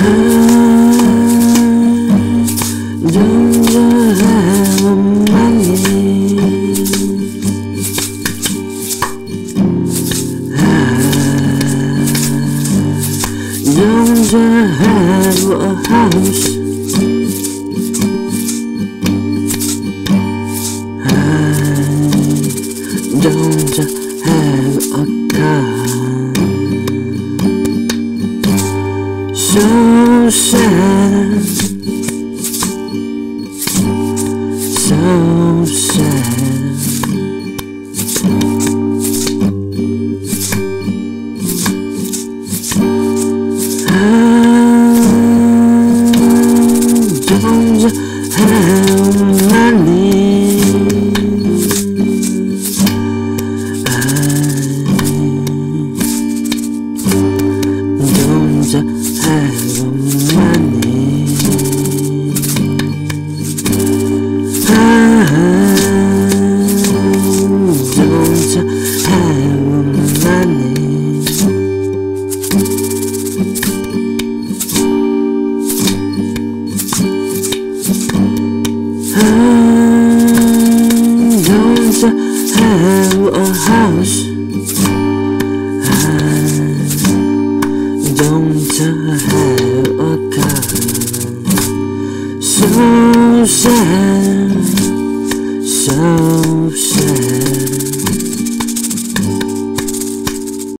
Don't have a house? So have a house I don't have a car So sad, so sad.